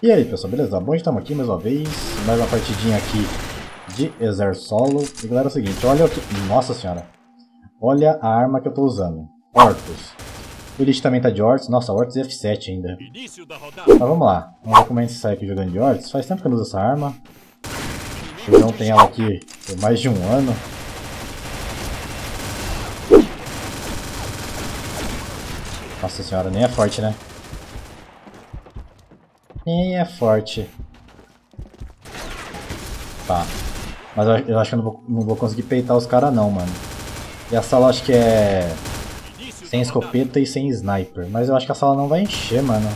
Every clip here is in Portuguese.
E aí pessoal, beleza? Bom, estamos aqui mais uma vez, mais uma partidinha aqui de Exer Solo. E galera, é o seguinte, olha aqui, nossa senhora, olha a arma que eu tô usando, Ortus. O Elite também tá de Ortus, nossa, Ortus é F7 ainda. Mas vamos lá, vamos ver como a gente sai aqui jogando de Ortus. Faz tempo que eu não uso essa arma, eu não tenho ela aqui por mais de um ano. Nossa senhora, nem é forte, né? É forte. Tá. Mas eu, eu acho que eu não vou, não vou conseguir peitar os caras não, mano. E a sala acho que é... Sem escopeta e sem sniper. Mas eu acho que a sala não vai encher, mano.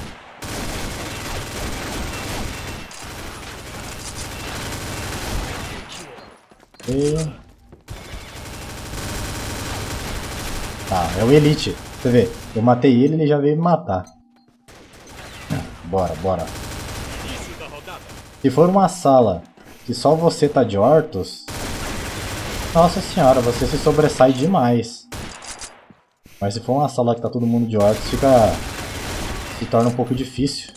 E... Tá, é o Elite. Você vê, eu matei ele e ele já veio me matar. Bora, bora. Se for uma sala que só você tá de Hortus, nossa senhora, você se sobressai demais. Mas se for uma sala que tá todo mundo de Hortus, fica... se torna um pouco difícil.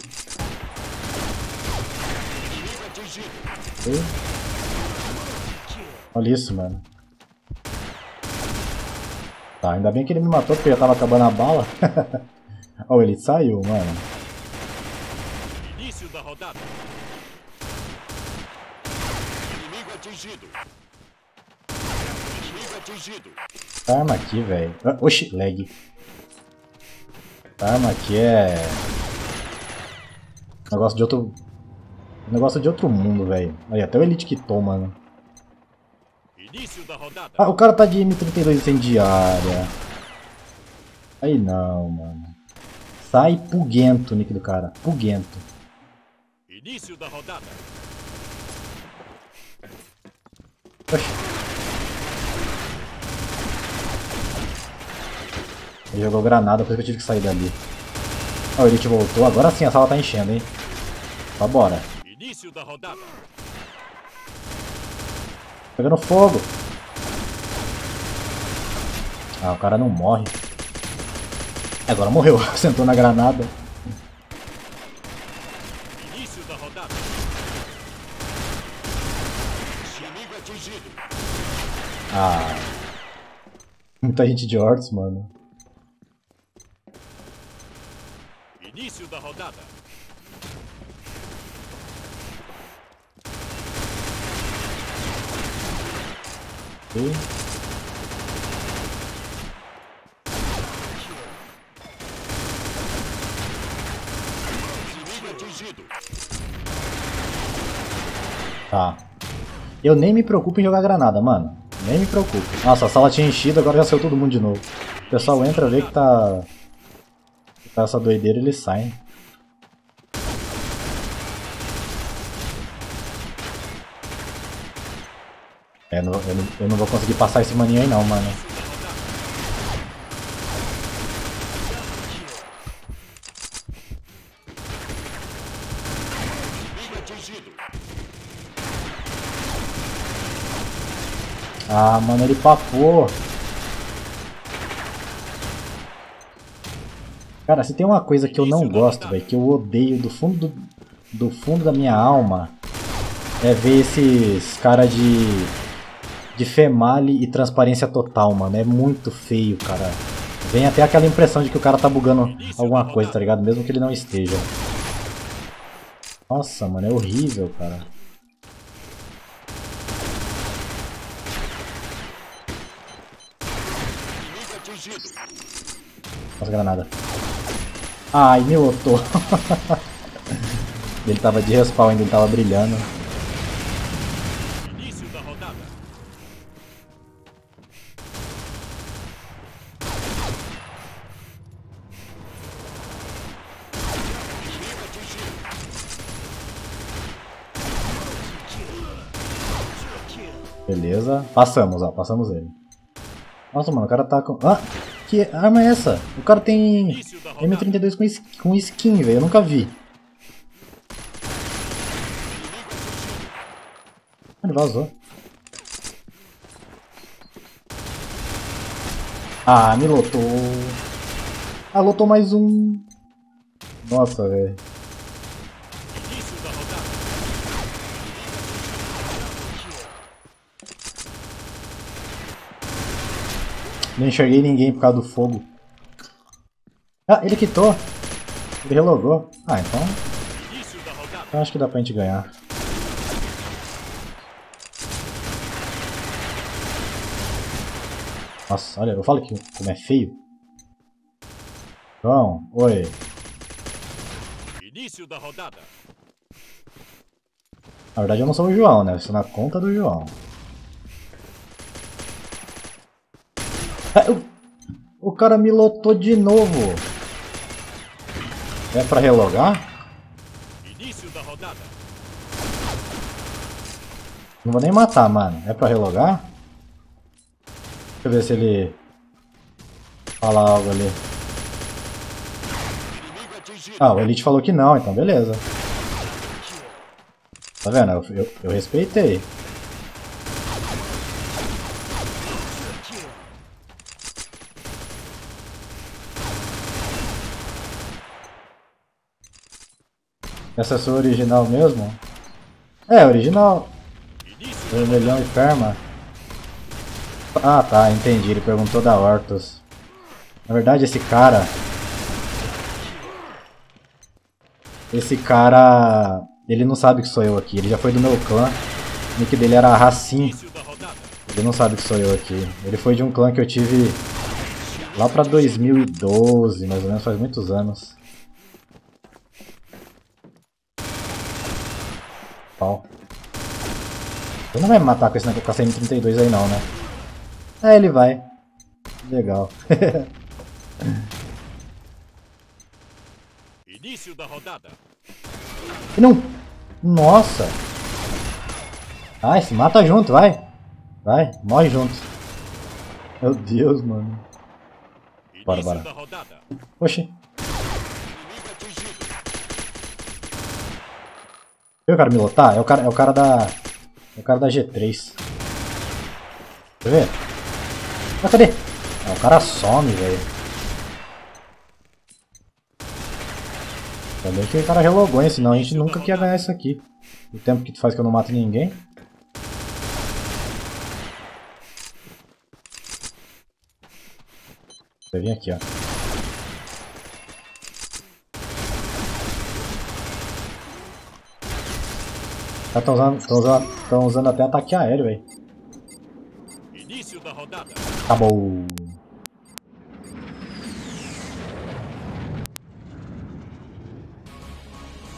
Olha isso, mano. Tá, ainda bem que ele me matou porque já tava acabando a bala. oh, ele saiu, mano. Rodada. Inimigo atingido. Inimigo atingido. Essa arma aqui, velho. Ah, oxi, lag. Essa arma aqui é... Negócio de outro... Negócio de outro mundo, velho. Aí, até o Elite quitou, mano. Ah, o cara tá de M32 incendiária. Aí não, mano. Sai puguento o nick do cara. Puguento. Início da rodada. Ele jogou granada, por isso que eu tive que sair dali. Ó, oh, o Elite voltou. Agora sim a sala tá enchendo, hein? Tá, bora. Início da rodada. Pegando fogo. Ah, o cara não morre. Agora morreu, sentou na granada. Início da rodada. Inimigo atingido. Ah. Muita gente de Hortus, mano. Início da rodada. Tá. Eu nem me preocupo em jogar granada, mano. Nem me preocupo. Nossa, a sala tinha enchido, agora já saiu todo mundo de novo. O pessoal entra, vê que tá... Que tá essa doideira, eles saem. É, eu não, eu, não, eu não vou conseguir passar esse maninho aí não, mano. Ah, mano, ele papou. Cara, se tem uma coisa que eu não gosto, velho, que eu odeio do fundo do, do fundo da minha alma, é ver esses cara de de female e transparência total, mano. É muito feio, cara. Vem até aquela impressão de que o cara tá bugando alguma coisa, tá ligado? Mesmo que ele não esteja. Nossa, mano, é horrível, cara. Nossa, granada. Ai, me lotou. ele tava de respawn ainda, ele tava brilhando. Beleza. Passamos, ó. Passamos ele. Nossa, mano, o cara tá com... Ah! Que arma é essa? O cara tem M32 com, com skin, velho. Eu nunca vi. Ele vazou. Ah, me lotou. Ah, lotou mais um. Nossa, velho. Não enxerguei ninguém por causa do fogo. Ah, ele quitou. Ele relogou. Ah, então... Então acho que dá pra gente ganhar. Nossa, olha, eu falo que como é feio. João, oi. Início da rodada. Na verdade eu não sou o João, né? Eu sou na conta do João. o, o cara me lotou de novo. É pra relogar? Não vou nem matar, mano. É pra relogar? Deixa eu ver se ele... Fala algo ali. Ah, o Elite falou que não, então beleza. Tá vendo? Eu, eu, eu respeitei. Essa é sua original mesmo? É, original. Vermelhão e perma. Ah tá, entendi. Ele perguntou da Hortus. Na verdade esse cara... Esse cara... Ele não sabe que sou eu aqui. Ele já foi do meu clã. O nick dele era Racim. Ele não sabe que sou eu aqui. Ele foi de um clã que eu tive lá pra 2012, mais ou menos, faz muitos anos. Ele não vai me matar com esse com a CM32 aí não, né? É, ele vai. Legal. Início da rodada. Não. Nossa. Ai, se mata junto, vai. Vai, morre junto. Meu Deus, mano. Bora, bora. Oxi. Viu o cara me lotar? É o cara, é o cara da. É o cara da G3. Quer ver? Ah, cadê? Ah, o cara some, velho. Bem que o cara relogou, hein? Senão a gente nunca ia ganhar isso aqui. O tempo que tu faz que eu não mato ninguém. Vir aqui, ó. Estão usando, usando, usando até ataque aéreo, velho. Acabou.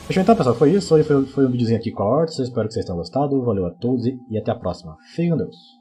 Fechou então, pessoal. Foi isso. Foi, foi um videozinho aqui com a Hortus. Espero que vocês tenham gostado. Valeu a todos e, e até a próxima. Fiquem com Deus.